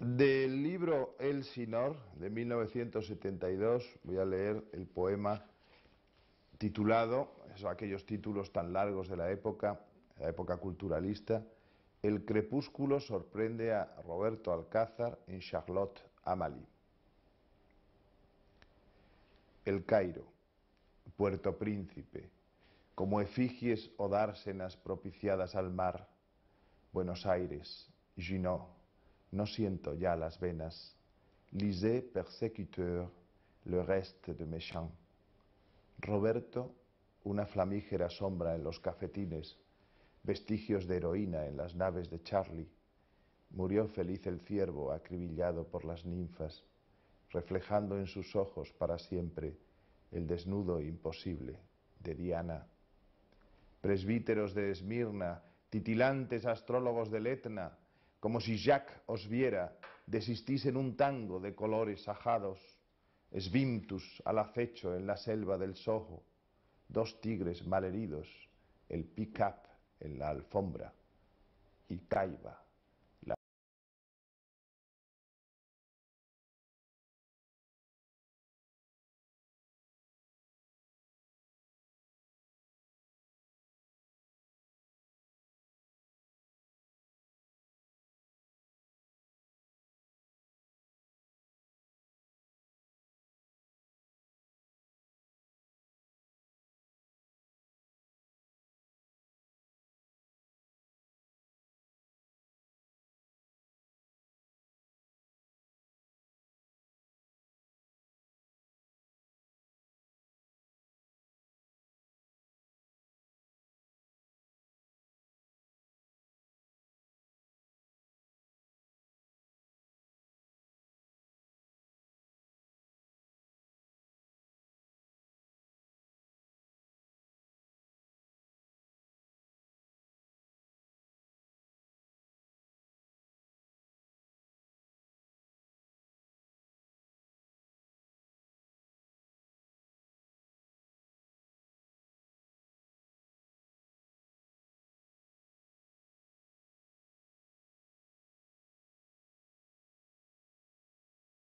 Del libro El Sinor de 1972 voy a leer el poema titulado, esos aquellos títulos tan largos de la época, la época culturalista, El crepúsculo sorprende a Roberto Alcázar en Charlotte Amalie. El Cairo, Puerto Príncipe, como efigies o dársenas propiciadas al mar, Buenos Aires, Junot, no siento ya las venas. Lisez persécuteur le reste de mes chants. Roberto, una flamígera sombra en los cafetines, vestigios de heroína en las naves de Charlie. Murió feliz el ciervo acribillado por las ninfas, reflejando en sus ojos para siempre el desnudo imposible de Diana. Presbíteros de Esmirna, titilantes astrólogos del Etna, como si Jacques os viera, desistís en un tango de colores ajados, esvintus al acecho en la selva del Soho, dos tigres malheridos, el pick-up en la alfombra y Caiba